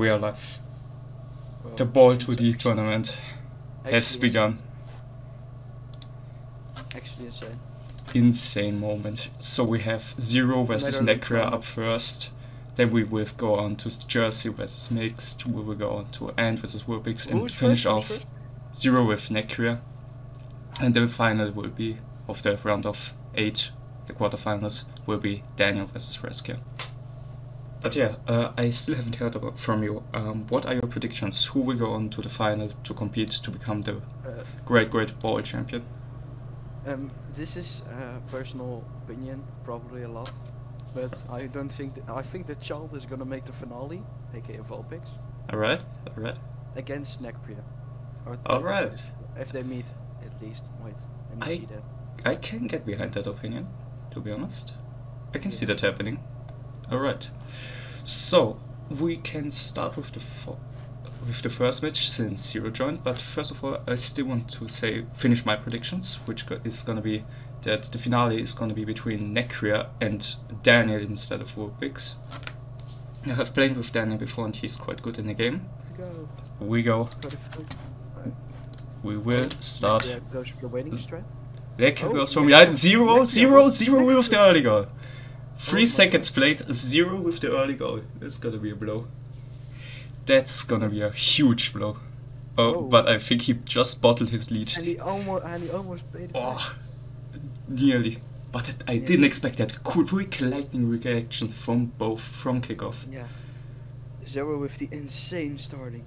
we are live. Well, The Ball 2D actually- tournament has begun. Actually insane. Insane moment. So we have Zero versus Necra up first. Then we will go on to Jersey versus Mixed. We will go on to Ant versus Wurpix and Who's finish first? off? Zero with Necria. And the final will be of the round of eight, the quarterfinals will be Daniel versus Rescue. But yeah, uh, I still haven't heard about, from you. Um, what are your predictions? Who will go on to the final to compete to become the Uh, great, great ball champion? um, this is uh, personal opinion, probably a lot, but I don't think that, I think that Child is gonna make the finale, aka Vulpix, Alright, alright. against Necria. Or Alright. If they meet, at least. Wait, let me I- see that. I can get behind that opinion, to be honest. I can see that happening. Alright. So, we can start with the with the first match since Zero joined, but first of all, I still want to say finish my predictions, which go- is gonna be that the finale is gonna be between Necria and Daniel instead of Wurpix. I have played with Daniel before and he's quite good in the game. Go. We go. Got a foot. We will start. Yeah, goes for the waiting S- strat. Oh, from yeah, zero, zero, zero with the early goal. Three Oh seconds played, zero with the early goal. That's gonna be a blow. That's gonna be a huge blow. Oh, Oh. but I think he just bottled his lead. And he almost and he almost played. Oh, nearly. But it, I Yeah. didn't expect that quick lightning reaction from both from kickoff. Yeah. Zero with the insane starting.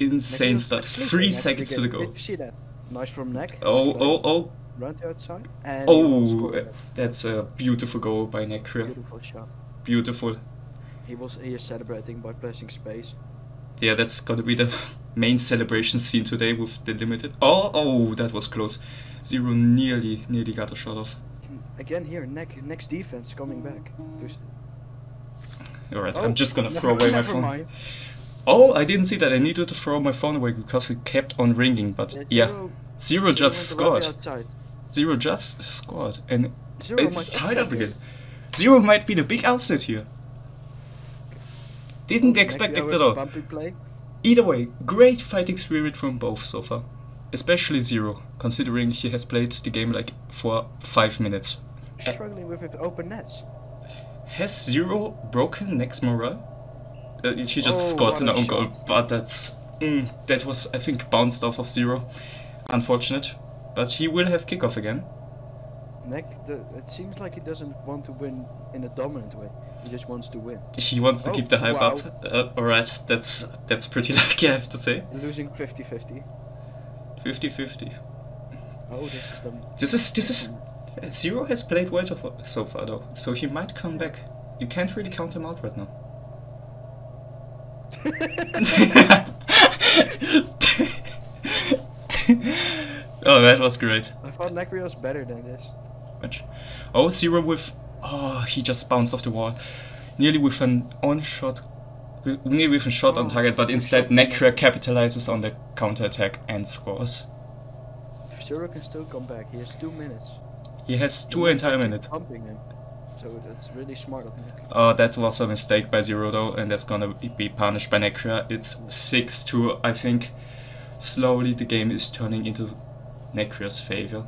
Insane start. Three seconds to the beginning. go. Did you see that? Nice from neck. Oh, oh, oh, Run to outside. And oh! That's a beautiful goal by Necria. Beautiful shot. Beautiful. He was he is celebrating by placing space. Yeah, that's gonna be the main celebration scene today with the limited. Oh, oh, that was close. Zero nearly, nearly got a shot off. Hmm, again here, neck next defense coming back. There's- Alright, Oh, I'm just gonna throw away my phone. mind. Oh, I didn't see that. I needed to throw my phone away because it kept on ringing. But Yeah, yeah, Zero- Zero just right scored. outside. Zero just scored, and Zero might it's tied up again. Zero might be the big upset here. Didn't expect it at all. Either way, great fighting spirit from both so far. Especially Zero, considering he has played the game like for five minutes. Struggling with it open nets. Has Zero broken next morale? Uh, he just Oh, scored an own goal, but that's mm, that was I think bounced off of Zero. Unfortunate, but he will have kickoff again. Neck, the, it seems like he doesn't want to win in a dominant way. He just wants to win. He wants to Oh, keep the hype wow. up. Uh, Alright, that's that's pretty lucky I have to say. Losing 50-50. 50-50. Oh, this is the. This is this is uh, Zero has played well so far though, so he might come back. You can't really count him out right now. oh, that was great. I thought Necria was better than this. Oh, Zero with. Oh, he just bounced off the wall. Nearly with an on shot. Nearly with a shot on Oh, target, but instead. Necra capitalizes on the counter attack and scores. Zero can still come back. He has two minutes. He has two might entire minutes. Pumping him. So that's really smart of Nick. Oh, that was a mistake by Zero though, and that's gonna be punished by Necria. It's 6 2. I think slowly the game is turning into Necria's favor.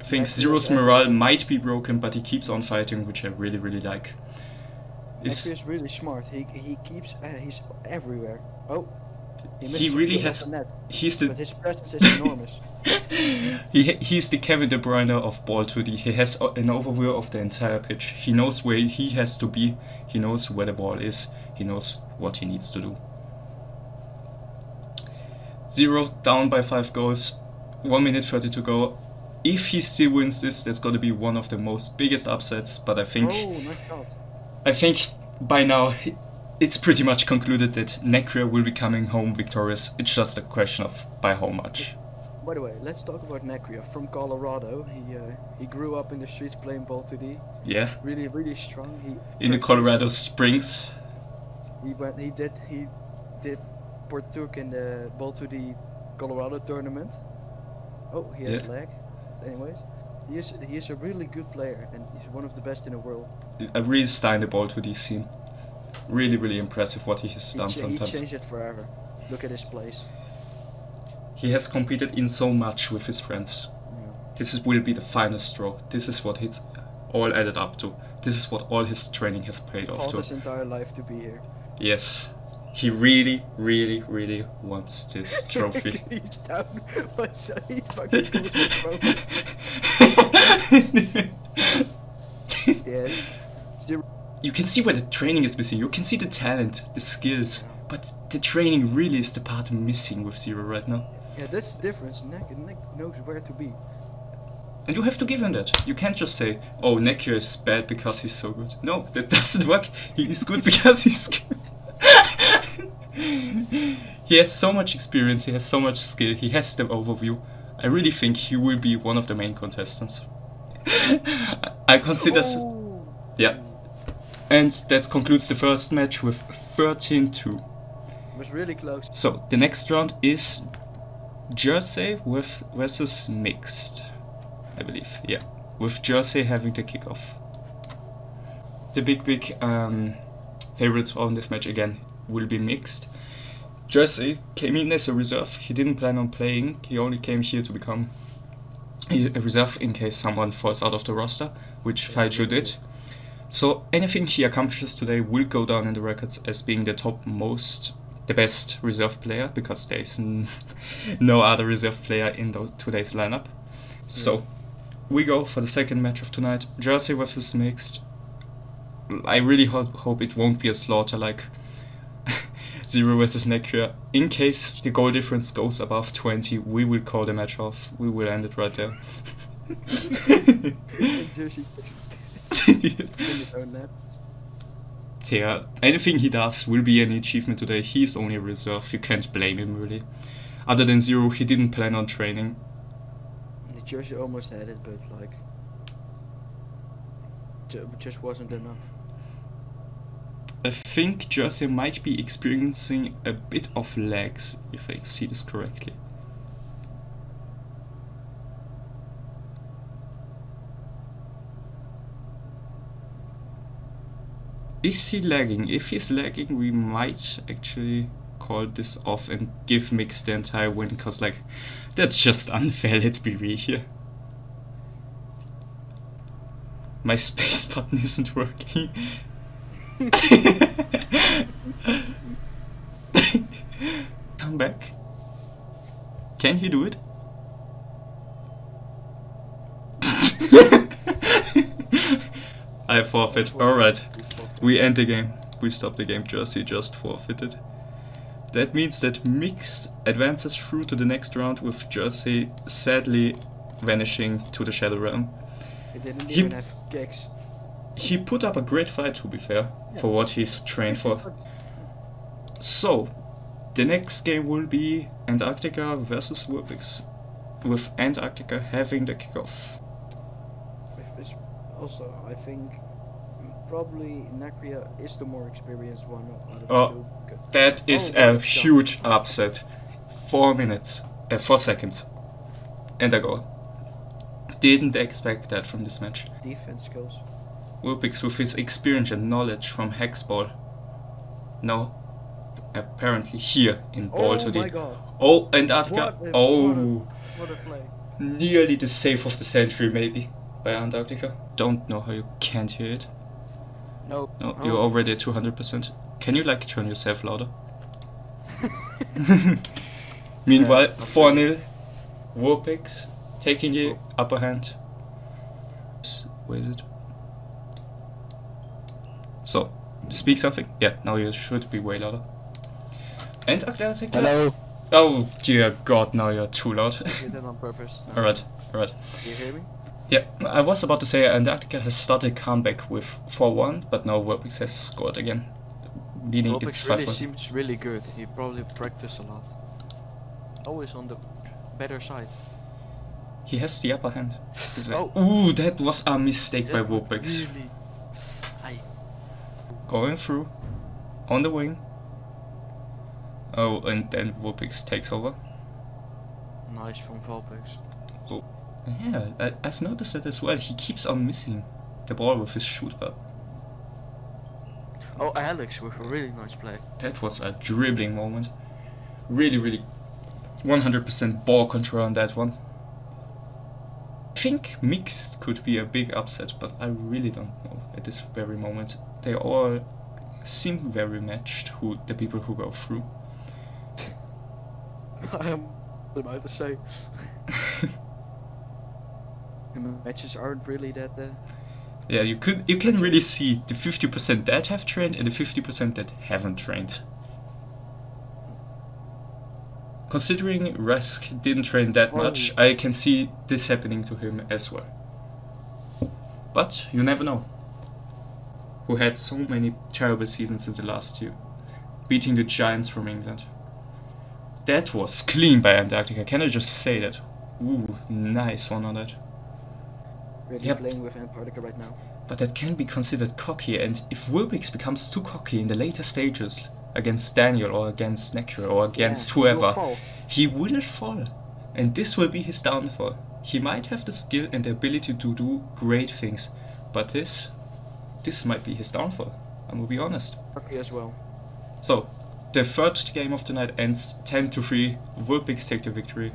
I think Zero's morale might be broken, but he keeps on fighting, which I really, really like. It's- Necria really smart. He he keeps uh, he's everywhere. Oh, he, He really has- net, He's but the his presence is enormous. he he's the Kevin De Bruyne of Ball 2D. He has an overview of the entire pitch. He knows where he has to be. He knows where the ball is. He knows what he needs to do. Zero down by five goals. One minute thirty to go. If he still wins this, that's going to be one of the most biggest upsets. But I think oh, nice. I think by now it's pretty much concluded that Necria will be coming home victorious. It's just a question of by how much. By the way, let's talk about Necria from Colorado. He uh, he grew up in the streets playing ball 2D. Yeah, Really, really strong. He in the Colorado Springs. He went. He did. He did partook in the ball 2D Colorado tournament. Oh, he has Yeah. lag. Anyways, he is he is a really good player and he's one of the best in the world. a real star in the ball to this scene. really, really impressive what he has done he sometimes. changed it forever. Look at his place. He has competed in so much with his friends. Yeah. This is, will be the final straw. This is what it's all added up to. This is what all his training has paid off Fought to. his entire life to be here. Yes. He really, really, really wants this trophy. He's down by Saeed fucking. Yeah. Zero. you can see where the training is missing. You can see the talent, the skills, but the training really is the part missing with Zero right now. Yeah, that's the difference. Nick, Nick knows where to be. And you have to give him that. You can't just say, oh, Nekio is bad because he's so good. No, that doesn't work. He is good because he's good. he has so much experience, he has so much skill, he has the overview. I really think he will be one of the main contestants. I consider. Oh. Yeah. And that concludes the first match with 13 2. It was really close. So the next round is Jersey with versus mixed, I believe. Yeah, with Jersey having the kickoff. The big big um, favorite on this match again will be mixed. Jersey came in as a reserve. He didn't plan on playing. He only came here to become a reserve in case someone falls out of the roster, which Faichu did. So anything he accomplishes today will go down in the records as being the top most, the best reserve player because there is no other reserve player in the, today's lineup. So we go for the second match of tonight. Jersey versus mixed. I really ho- hope it won't be a slaughter like Zero versus Necria. In case the goal difference goes above 20, we will call the match off. We will end it right there. Yeah, anything he does will be an achievement today. He's only a reserve. You can't blame him really. Other than Zero, he didn't plan on training. Jersey almost had it, but like, just wasn't enough. I think Jersey might be experiencing a bit of lags, if I see this correctly. Is he lagging? If he's lagging, we might actually call this off and give Mix the entire win, because, like, that's just unfair, let's be real here. My space button isn't working. Come back. Can he do it? I forfeit. Alright. We end the game. We stop the game. Jersey just forfeited. That means that Mixed advances through to the next round with Jersey sadly vanishing to the Shadow Realm. He didn't He- even have gigs. He put up a great fight to be fair, for what he's trained for. So, the next game will be Antarctica versus Wurpix, with Antarctica having the kickoff. Also, I think probably Necria is the more experienced one Oh. That is Oh, a huge upset. Four minutes, uh, four seconds, and a goal. Didn't expect that from this match. Defense skills. Wurpix with his experience and knowledge from HaxBall. No, apparently here in oh Ball oh to my god. Oh, Antarctica. What a- oh. What a nearly the save of the century maybe by Antarctica. Don't know how you can't hear it. No. No, Oh. you're already at 200%. Can you like turn yourself louder? Meanwhile, Yeah, 4 0, Warpix taking the oh. upper hand. Where is it? So, speak something? Yeah, now you should be way louder. And Antarctica? Hello. Oh dear god, now you're too loud. I did that on purpose. Alright, alright. Do you hear me? Yeah, I was about to say Antarctica has started comeback with 4-1, but now Warpix has scored again, meaning it's Robix really seems really good. He probably practiced a lot. Always on the better side. He has the upper hand. Oh. Ooh, that was a mistake by That would Warpix. Really. Going through, on the wing. Oh, and then Warpix takes over. Nice from Valpex. Oh, yeah, I, I've noticed that as well. He keeps on missing the ball with his shooter. Oh, Alex with a really nice play. That was a dribbling moment. Really, really 100% ball control on that one. I think mixed could be a big upset, but I really don't know at this very moment. They all seem very matched, who the people who go through. I am about to say. the matches aren't really that. Uh, Yeah, you could you can really see the 50% that have trained and the 50% that haven't trained. Considering Rask didn't train that much, I can see this happening to him as well. But you never know. Who had so many terrible seasons in the last two, beating the Giants from England. That was clean by Antarctica, can I just say that? Ooh, nice one on that. really Yep. playing with Antarctica right now. But that can be considered cocky, and if Wilbix becomes too cocky in the later stages against Daniel or against Nekra or against Yeah, he will whoever, he will fall. And this will be his downfall. He might have the skill and the ability to do great things, but this, this might be his downfall. I'm gonna be honest. Hockey as well. So, the third game of the night ends 10 to 3. Wilpix take the victory.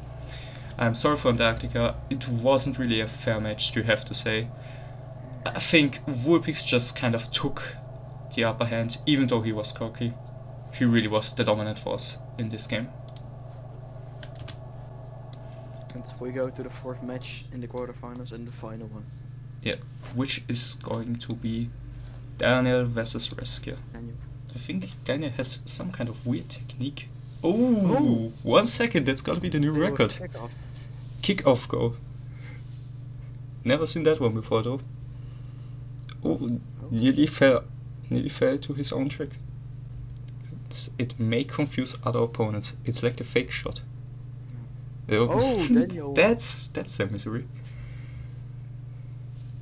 I'm sorry for Antarctica, it wasn't really a fair match, you have to say. I think Wilpix just kind of took the upper hand, even though he was cocky. He really was the dominant force in this game. And we go to the fourth match in the quarterfinals and the final one. Yeah, which is going to be Daniel versus Rescue. Daniel. I think Daniel has some kind of weird technique. Oh, Oh. one second, that's gonna be the new Daniel with record. kickoff. Kick off goal. Never seen that one before though. Oh, nearly fell, nearly fell to his own trick. It's, it may confuse other opponents. It's like the fake shot. Oh, oh Daniel. that's that's a misery.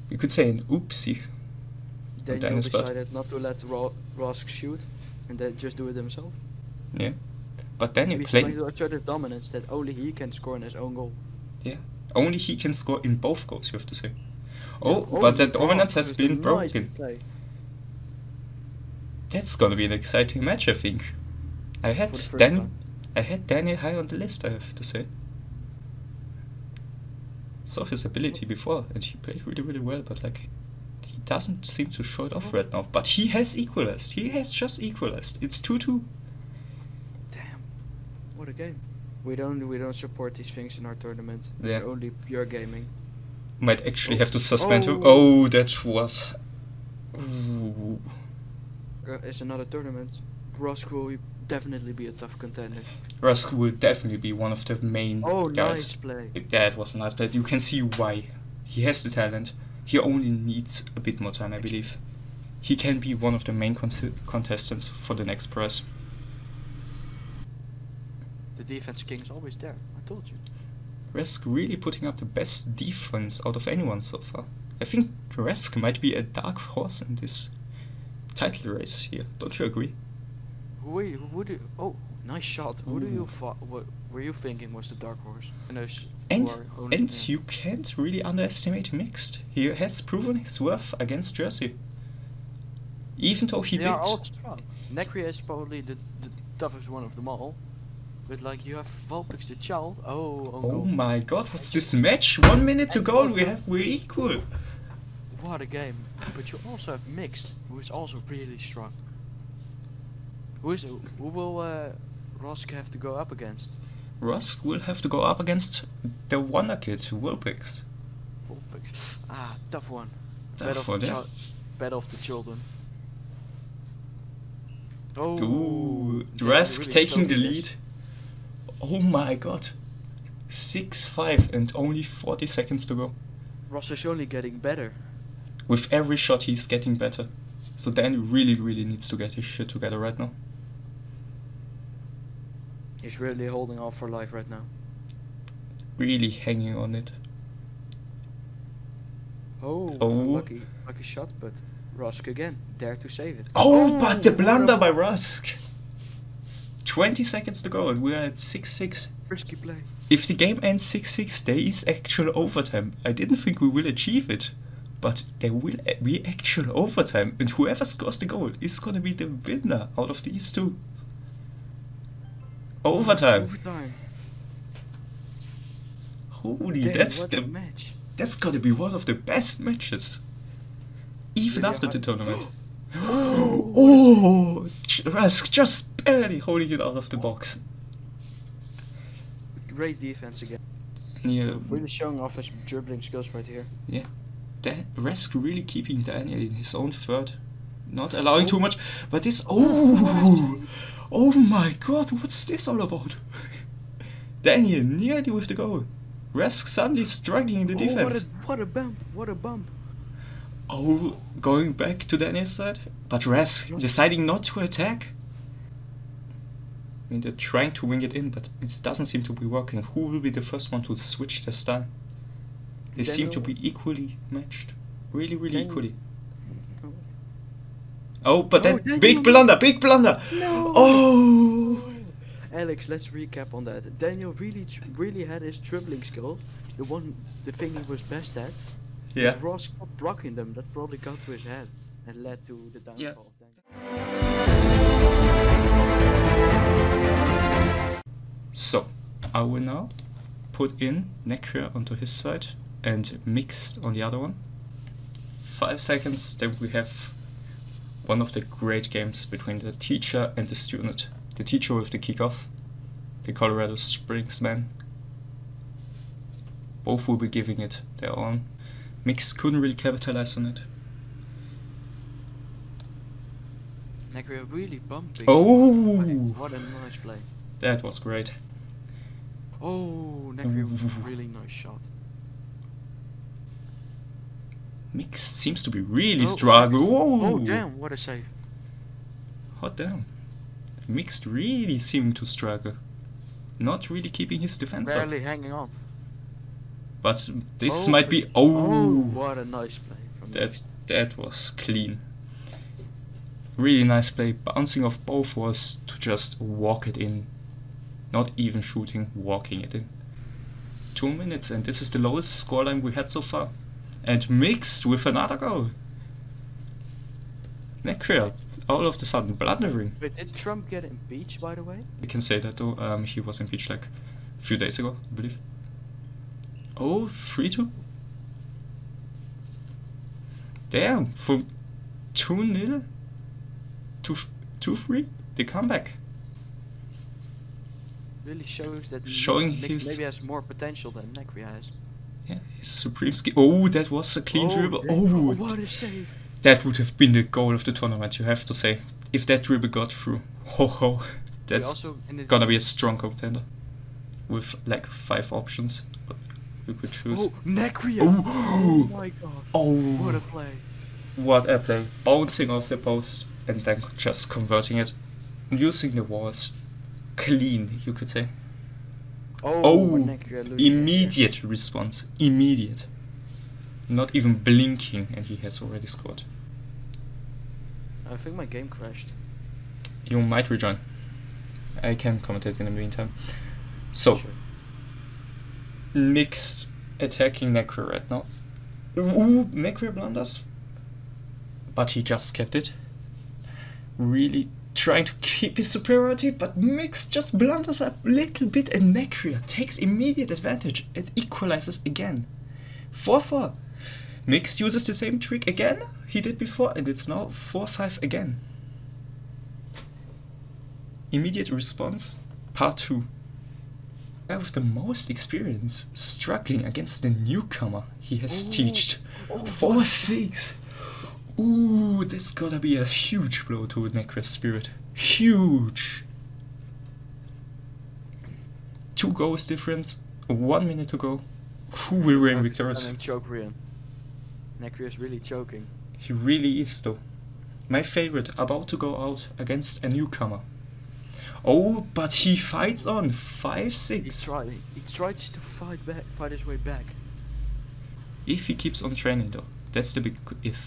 You could say an oopsie. Daniel Daniel's butt. decided not to let Ro- Rosk shoot and then just do it himself. Yeah, but Daniel He's played. trying to his dominance that only he can score in his own goal. Yeah, only he can score in both goals. You have to say. Oh, Yeah. but that dominance has been nice broken. play. That's gonna be an exciting match, I think. I had Dan, time. I had Daniel high on the list. I have to say. Saw his ability before, and he played really, really well. But like, he doesn't seem to show it off right now. But he has equalized. He has just equalized. It's two-two. Damn, what a game. We don't we don't support these things in our tournament. Yeah. It's only pure gaming. Might actually Oh. have to suspend him. Oh. Oh, that was. Ooh. Uh, it's another tournament. Will definitely be a tough contender. Rusk will definitely be one of the main Oh, guys. nice play. That was a nice play. You can see why. He has the talent. He only needs a bit more time, I believe. He can be one of the main con- contestants for the next prize. The defense king is always there. I told you. Resk really putting up the best defense out of anyone so far. I think Resk might be a dark horse in this title race here. Don't you agree? Who? Who you? Oh, nice shot. Who do you thought? What were you thinking was the dark horse? And those And and you can't really underestimate Mixed. He has proven his worth against Jersey. Even though he they did. are all strong. Necria is probably the, the toughest one of them all. But like you have Vulpix the child. Oh, Oh, oh goal. my god, what's this match? One minute to go, oh, we have we're equal. What a game. But you also have Mixed, who is also really strong. Who is who will uh, Rosk have to go up against? Rusk will have to go up against the Wonder Kid, Wilpix. Vulpix. Ah, tough one. Tough Battle of the of the children. Oh, Ooh, Rusk really taking the lead. Oh my god. 6-5 and only 40 seconds to go. Ross is only getting better. With every shot he's getting better. So Dan really, really needs to get his shit together right now. He's really holding on for life right now. Really hanging on it. Oh, Oh. lucky, lucky shot, but Rosk again, dare to save it. Oh, oh but the blunder by Rusk! 20 seconds to go and we're at 6-6. Risky play. If the game ends 6-6, there is actual overtime. I didn't think we will achieve it. but there will be actual overtime, and whoever scores the goal is gonna be the winner out of these two. Overtime. Overtime. Holy, Damn, that's the match. that's gotta be one of the best matches. Even Really after the tournament. Oh, oh, Rask just barely holding it out of the box. Great defense again. Yeah, Really showing off his dribbling skills right here. yeah. That Rask really keeping Daniel in his own third, not allowing too Oh. much. But this, oh, oh my God, what's this all about? Daniel nearly with the goal. Rask suddenly struggling in the Oh, what a defense. what a bump! What a bump! Oh, going back to Daniel's side, but Rask deciding not to attack. I mean, they're trying to wing it in, but it doesn't seem to be working. Who will be the first one to switch their style? They seem to be equally matched. Really, really Daniel- equally. Oh. But Oh, then big blunder, big blunder. No. Oh, Alex, let's recap on that. Daniel really, tr- really had his dribbling skill, the one, the thing he was best at. yeah. But Ross kept blocking them. That probably got to his head and led to the downfall Yeah. of Daniel. So, I will now put in Necria onto his side and Mixed on the other one. Five seconds, then we have one of the great games between the teacher and the student. The teacher with the kickoff, the Colorado Springs man. Both will be giving it their own. Mix couldn't really capitalize on it. Necria really bumping. Oh, What a nice play. that was great. Oh, Necria with a really nice shot. Mixed seems to be really Oh, struggling. Oh, oh, damn, what a save. Hot damn. Mixed really seeming to struggle. Not really keeping his defense up. Barely hanging on. But this Oh, might be. but- Oh, what a nice play from that Mixed. that was clean. Really nice play. Bouncing off both was to just walk it in. Not even shooting, walking it in. Two minutes, and this is the lowest scoreline we had so far. And mixed with another goal. Necria, all of a sudden, blundering. Wait, did Trump get impeached, by the way? We can say that though. Um, he was impeached like a few days ago, I believe. Oh, 3 2? Damn, from 2 0 to 2 3, the comeback. Really shows that Showing his- maybe has more potential than Necria has. Yeah, his supreme skill. Oh, that was a clean oh, dribble. Oh, oh, what a save! that would have been the goal of the tournament, you have to say. If that dribble got through. Ho ho. That's gonna be a strong contender. With like five options you could choose. Oh, Necria! Oh. oh my god! Oh. What a play! What a play. Bouncing off the post and then just converting it. Using the walls. Clean, you could say. Oh, Oh, Necria losing it immediate response. Immediate. Not even blinking and he has already scored. I think my game crashed. You might rejoin. I can commentate in the meantime. So, Sure. mixed attacking Necro right now. Ooh, Necro blunders. But he just kept it. Really trying to keep his superiority, but Mix just blunders up a little bit and Necria takes immediate advantage and equalizes again. 4 4. Mix uses the same trick again he did before, and it's now 4 5 again. Immediate response, part 2 guy with the most experience struggling against the newcomer he has Ooh. teached. Oh, 4 what? 6. Ooh, that's gotta be a huge blow to Necra's spirit. Huge. Two goals difference, one minute to go. Who will reign I'm victorious? becoming choke Rian. Really choking. He really is, though. My favorite, about to go out against a newcomer. Oh, but he fights on 5 He 6. tried. He tries to fight back, fight his way back. If he keeps on training, though, that's the big if.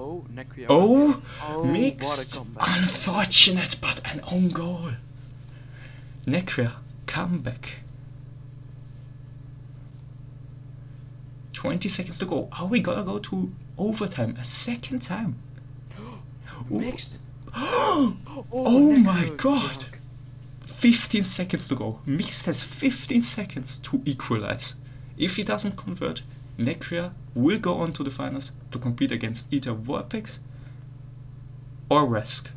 Oh. Oh, Necria. Oh, Oh, mixed. what a comeback. Unfortunate, but an own goal. Necria, comeback. 20 seconds to go. Are we gonna go to overtime a second time? Mixed. oh Oh, my god! fuck. 15 seconds to go. Mixed has 15 seconds to equalize. If he doesn't convert, Necria will go on to the finals to compete against either Vortex or Resk.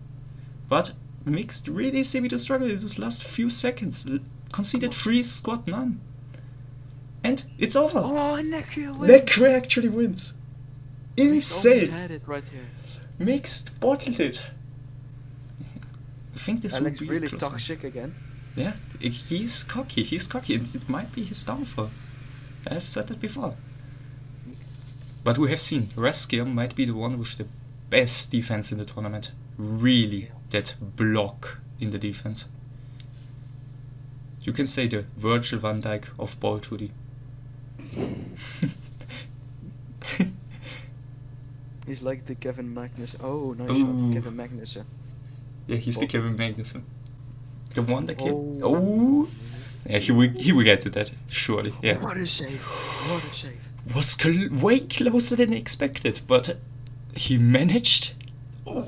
But Mixed really seemed to struggle in those last few seconds. Conceded free, squad none. And it's over. Oh, Necria wins. Actually wins. Insane. had it right here. Mixed bottled it. I think this Alex will be a really toxic again. Yeah, he's cocky. He's cocky, and it might be his downfall. I've said that before. But we have seen Reskia might be the one with the best defense in the tournament. Really, that block in the defense. You can say the Virgil van Dijk of ball 2D. He's like the Kevin Magnus. Oh, nice Ooh. shot, Kevin Magnussen. yeah, he's the Kevin Magnussen. The one that kid. Oh. Oh. Yeah, he will, he will get to that, surely. Yeah. What a save! What a save! Was cl- way closer than expected, but he managed. Oh,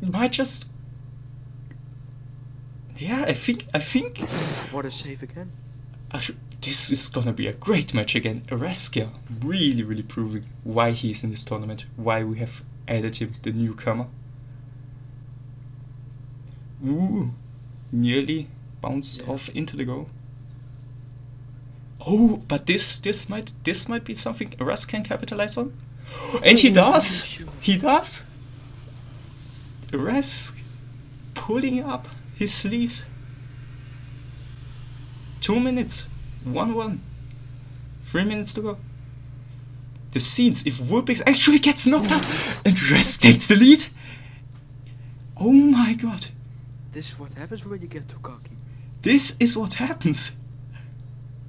might just. Yeah, I think I think What a save again! I sh- this is gonna be a great match again. Araskia really, really proving why he's in this tournament, why we have added him, the newcomer. Ooh, nearly bounced Yeah. off into the goal. Oh, but this this might this might be something Russ can capitalize on, and he does. He does. Russ pulling up his sleeves. Two minutes, one one, three minutes to go. The scenes if Wurpix actually gets knocked out and Russ takes the lead. Oh my god. This is what happens when you get too cocky. This is what happens.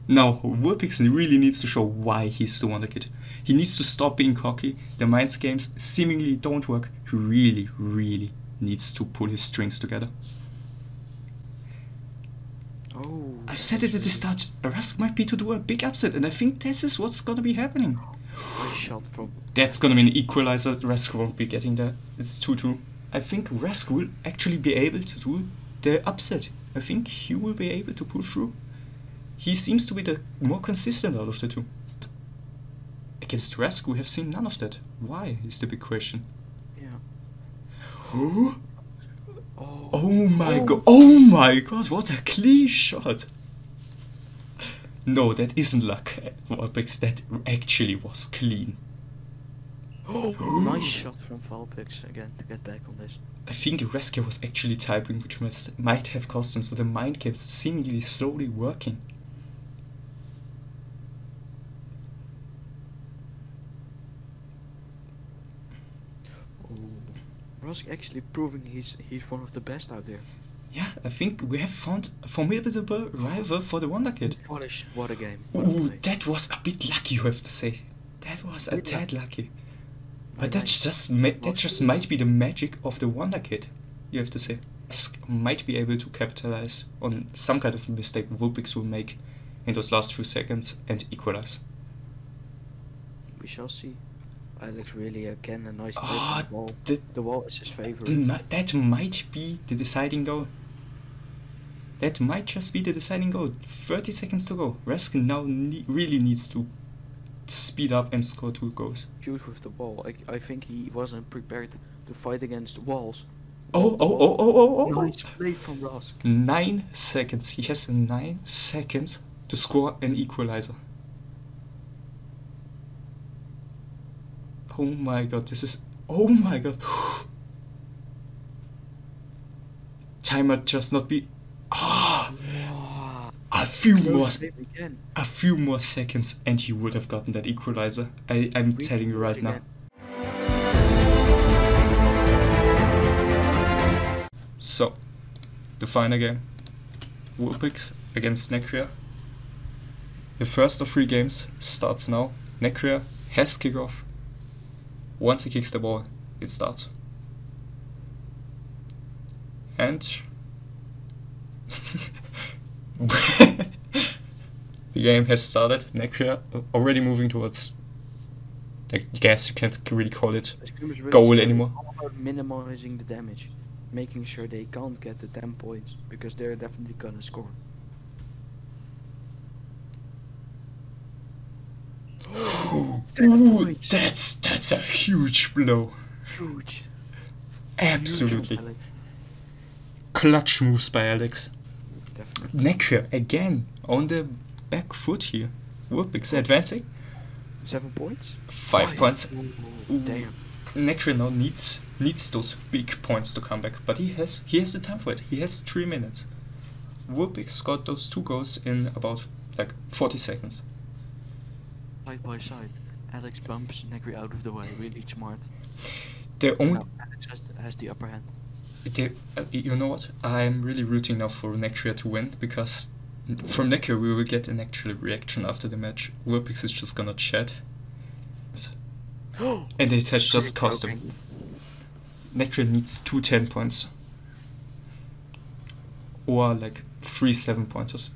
Now, Wurpix really needs to show why he's the Wonder Kid. He needs to stop being cocky. The Minds games seemingly don't work. He really, really needs to pull his strings together. Oh. I've said it at the start. Rask might be to do a big upset, and I think this is what's gonna be happening. From. That's gonna be an equalizer. Rask won't be getting that. It's 2 2. I think Rask will actually be able to do the upset. I think he will be able to pull through. He seems to be the more consistent out of the two. Against Rask, we have seen none of that. Why is the big question. Yeah. Oh, Oh. my Oh. god! Oh my god! What a clean shot! No, that isn't luck, Warpix. That actually was clean. Oh, nice shot from Valpix again to get back on this. I think Reska was actually typing, which must, might have cost him, so the mind game's seemingly slowly working. Oh. Rosk actually proving he's he's one of the best out there. Yeah, I think we have found a formidable rival for the Wonder Kid. What a what a game. What Ooh, play. that was a bit lucky, you have to say. That was a Bit tad lucky. But that's nice. just that just might be the magic of the Wonder Kid, you have to say. Sk might be able to capitalize on some kind of mistake Vulpix will make in those last few seconds and equalize. We shall see. Alex really again a nice play from ah, the wall. the- The wall is his favorite. Mm, that might be the deciding goal. That might just be the deciding goal. 30 seconds to go. Raskin now ne- really needs to speed up and score two goals. Fuse with the ball. I, I think he wasn't prepared to fight against walls. Oh, oh, oh, oh, oh, oh, oh. Nice play from Rosk. Nine seconds. He has nine seconds to score an equalizer. Oh my god, this is. Oh my god. Timer just not be. Ah! A few more. Close save again. A few more seconds and he would have gotten that equalizer. I, I'm We telling you right now. So, the final game. Wulpix against Necria. The first of three games starts now. Necria has kickoff. Once he kicks the ball, it starts. And the game has started. Necria already moving towards I guess you can't really call it This game is really goal anymore. Minimizing the damage, making sure they can't get the 10 points because they're definitely gonna score. Ten Ooh, that's that's a huge blow. Huge. Absolutely. Huge, Clutch moves by Alex. Definitely. Again on the back foot here. Whoopix advancing. Seven points? Five points. Ooh, Ooh. Damn. Necria now needs needs those big points to come back, but he has he has the time for it. He has three minutes. Whoopix got those two goals in about like 40 seconds. Side by side. Alex bumps Negri out of the way. Really smart. The only Now Alex has, has the upper hand. the, uh, you know what? I'm really rooting now for Necria to win because from Necria we will get an actual reaction after the match. Whoopix is just gonna chat. And it has just cost him. Necro needs two 10 points. Or like three 7 pointers.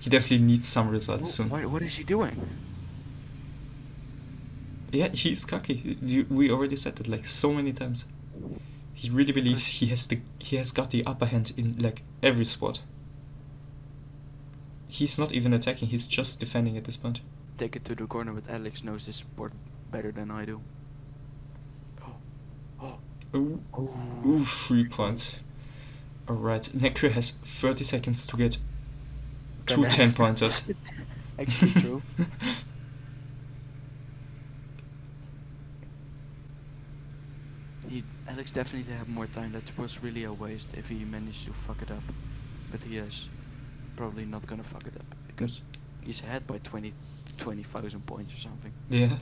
He definitely needs some results soon. What, what is he doing? Yeah, he's cocky. We already said it like so many times. He really believes he has the he has got the upper hand in like every sport. He's not even attacking, he's just defending at this point. Take it to the corner with Alex knows this sport better than I do. Oh. Oh. Ooh, Oh. ooh three points. Alright, Necro has 30 seconds to get two 10 pointers. Actually true. He, Alex definitely had more time. That was really a waste if he managed to fuck it up. But he is probably not gonna fuck it up because he's ahead by 20 20,000 points or something. Yeah.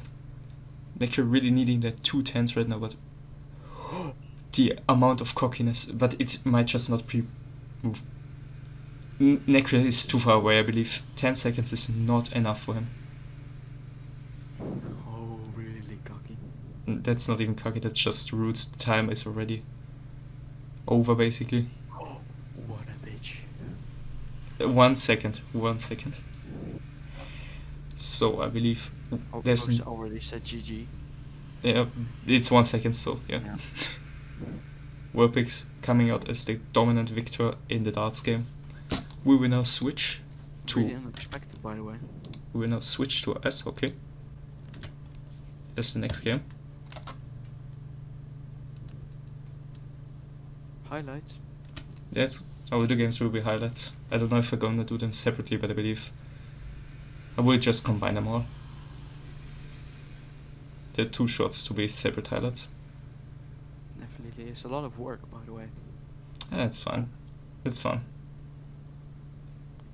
Necro really needing that two tens right now, but the amount of cockiness, but it might just not pre move. N- Necro is too far away, I believe. 10 seconds is not enough for him. Oh, really cocky. N- That's not even cocky, that's just rude. The time is already over, basically. Oh, what a bitch. Uh, One second, one second. So, I believe Oh, there's. Coach already said GG. Yeah, it's one second, so yeah. Yeah. Wurpix coming out as the dominant victor in the darts game. We will now switch to Really unexpected, by the way. we will now switch to S, okay. That's the next game. Highlights. Yes, our the games will be highlights. I don't know if we're gonna do them separately, but I believe I will just combine them all. There are two shots to be separate highlights. Definitely It's a lot of work, by the way. Yeah, it's fine. It's fun.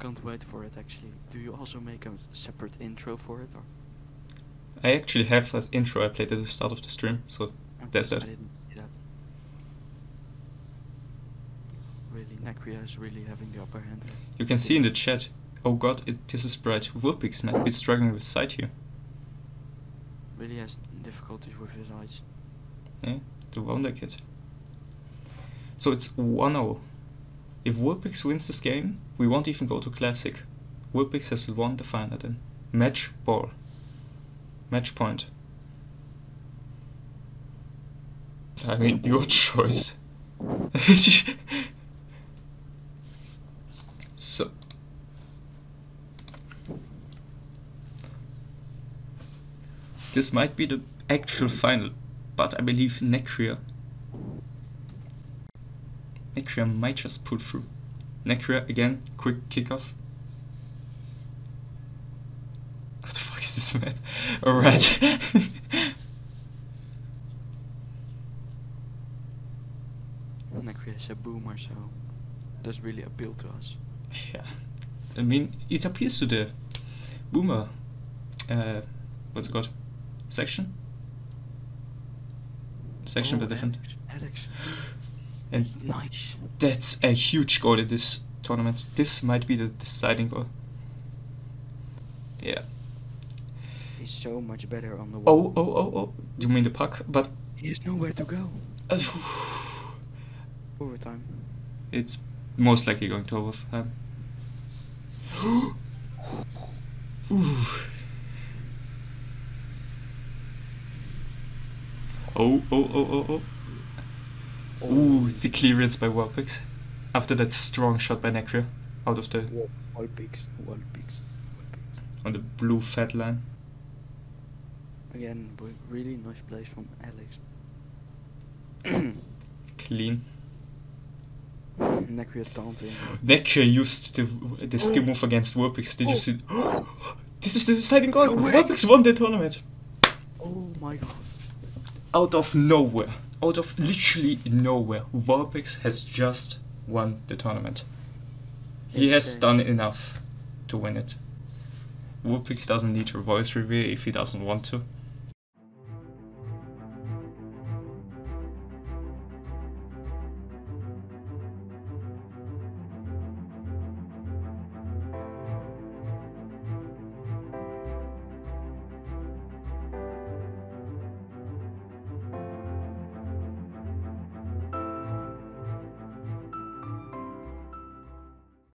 Can't wait for it actually. Do you also make a separate intro for it or? I actually have an intro I played at the start of the stream, so there's I that. didn't see that. Really, Necria is really having the upper hand. You can see in the chat, oh god, it, this is bright. Wurpix might be struggling with sight here. Really has difficulties with his eyes. Yeah, the Wonder Kid. So it's 1 0. If Wurpix wins this game, we won't even go to Classic. Wurpix has won the final then. Match ball. Match point. I mean, your choice. so. This might be the actual final, but I believe Necria. Necria might just pull through. Necria again, quick kickoff. What the fuck is this map? Alright. Necria is a boomer, so does really appeal to us. yeah. I mean, it appeals to the boomer. Uh, what's it called? Section? Section, oh, but different. And nice. That's a huge goal in this tournament. This might be the deciding goal. Yeah. He's so much better on the Oh, wall. oh, oh, oh. You mean the puck? But He has nowhere to go. uh, Overtime. it's most likely going to overtime. Ooh. Oh, oh, oh, oh, oh. Ooh, the clearance by Warpix. After that strong shot by Necria out of the Wall, wall picks, wall picks, wall picks. on the blue fat line. Again, really nice plays from Alex. Clean. Necria taunting. Necria used the the skill Oh. move against Warpix. Did you see? this is the deciding goal. Warpix won the tournament. Oh my god. Out of nowhere. Out of literally nowhere. Warpix has just won the tournament. He has done enough to win it. Warpix doesn't need to voice reveal if he doesn't want to.